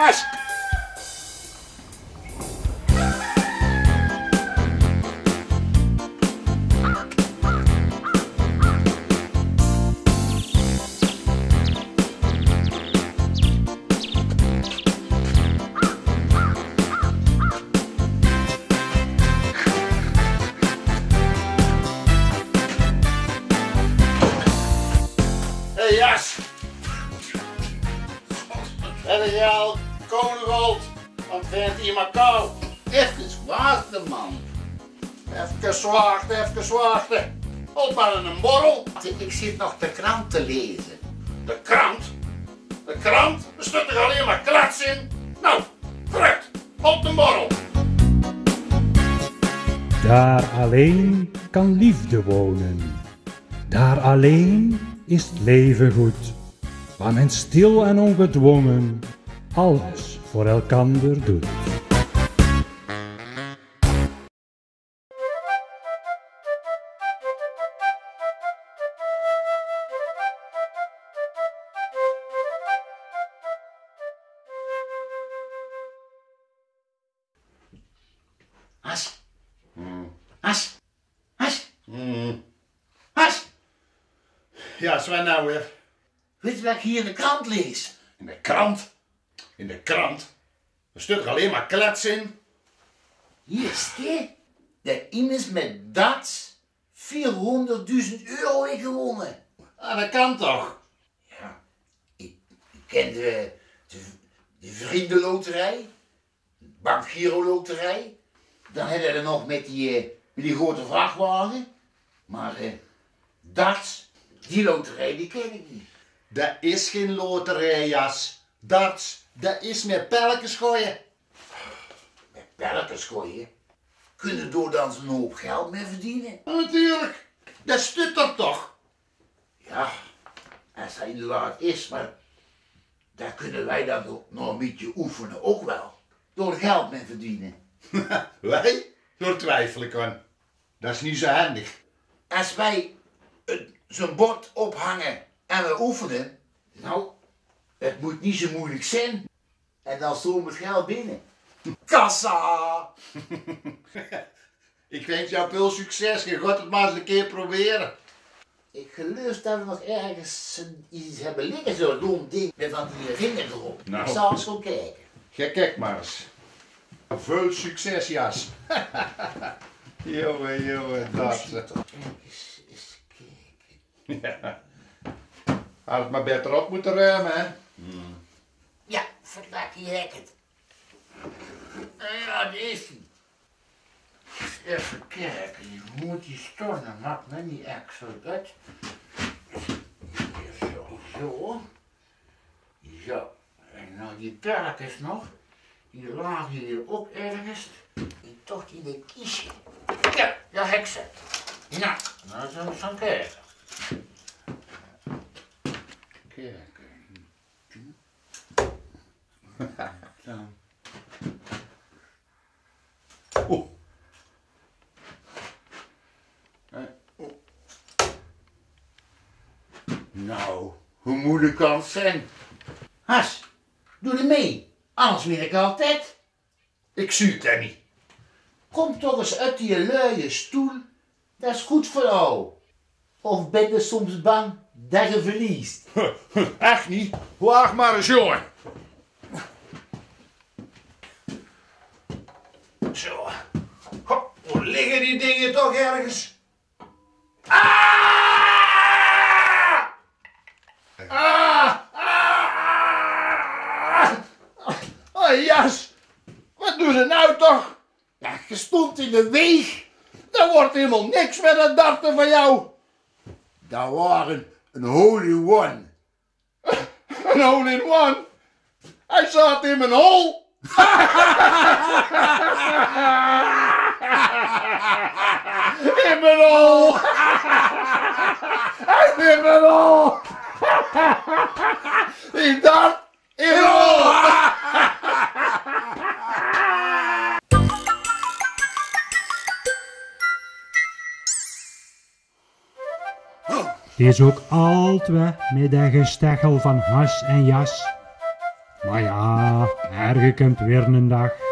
As! Hé hey, Jas! Heb Want vindt hij maar kou? Even wachten, man. Even wachten, even wachten. Op maar een borrel. Ik zit nog de krant te lezen. De krant? De krant? Er staat toch alleen maar klats in? Nou, vooruit. Op de borrel. Daar alleen kan liefde wonen. Daar alleen is het leven goed. Waar men stil en ongedwongen alles voor elkander doet. As. As. As. As. Ja, Sven nou weer. Weet je wat ik hier in de krant lees? In de krant? In de krant? Staat toch alleen maar klats in? Hier staat dat iemand met dat 400.000 euro heeft gewonnen. Ah, dat kan toch? Ja, ik, ik ken de, de, de vriendenloterij, de bankgiro-loterij. Dan hebben we er nog met die, eh, met die grote vrachtwagen. Maar eh, dat, die loterij, die ken ik niet. Dat is geen loterij, Darts, dat is met pelletjes gooien. Met pelletjes gooien. Kunnen door dan zo'n hoop geld mee verdienen. Ja, natuurlijk. Dat stut er toch? Ja, als dat inderdaad is, maar daar kunnen wij dan nog- een beetje oefenen ook wel. Door geld mee verdienen. Wij? Daar twijfel ik aan. Dat is niet zo handig. Als wij een- zo'n bord ophangen en we oefenen, nou, het moet niet zo moeilijk zijn. En dan stroomt het geld binnen. Kassa! Ik wens jou veel succes. Je gaat het maar eens een keer proberen. Ik geloof dat we nog ergens iets hebben liggen, zo'n rond ding met van die ringen erop. Nou. Ik zal eens gaan kijken. Ga kijk maar eens. Veel succes, Jas. jongen, jongen, dat. Eens, eens kijken. Ja. Had het maar beter op moeten ruimen, hè? Ja, heb ik het. Ja, die is die. Even kijken, je moet die stornen, maakt me niet echt zo uit. Hier zo, zo. Zo, en nou die perkens nog, die lagen hier ook ergens. Die toch in de kiesje. Ja, daar ik ze. Nou, nou zullen we eens gaan kijken. Kijken. Oeh. Nou, hoe moeilijk kan het zijn? Has, doe er mee. Anders win ik altijd. Ik zie het er niet. Kom toch eens uit die luie stoel. Dat is goed voor jou. Of ben je soms bang dat je verliest? Echt niet. Waag maar eens, jongen. Zo. Hop, waar liggen die dingen toch ergens? Ah! Ah! Ah! Oh, jas. Wat doe je nou toch? Ja, je stond in de weeg. Er wordt helemaal niks met dat darten van jou. Dat waren een holy one. Een hole in one. Hij zat in mijn hol. In mijn hol. in mijn hol. Die dart in mijn hol. Het is ook altijd met dat gesteggel van has en jas. Maar ja, erger komt weer een dag.